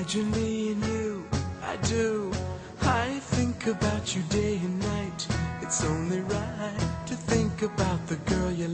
Imagine me and you, I do. I think about you day and night. It's only right to think about the girl you love.